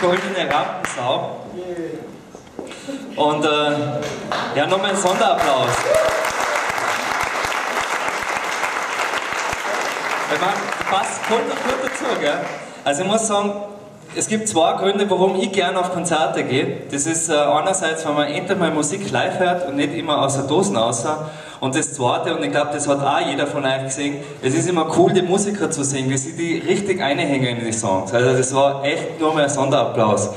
goldene Rampensau. Und äh, ja, nochmal ein Sonderapplaus. Ich meine, passt gut, gut dazu, gell? Also ich muss sagen, es gibt zwei Gründe, warum ich gerne auf Konzerte gehe. Das ist äh, einerseits, wenn man endlich mal Musik live hört und nicht immer aus der Dosen außer. Und das zweite, und ich glaube, das hat auch jeder von euch gesehen, es ist immer cool, die Musiker zu sehen, wie sie die richtig einhängen in die Songs. Also das war echt nur mal ein Sonderapplaus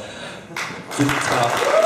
für die zwei.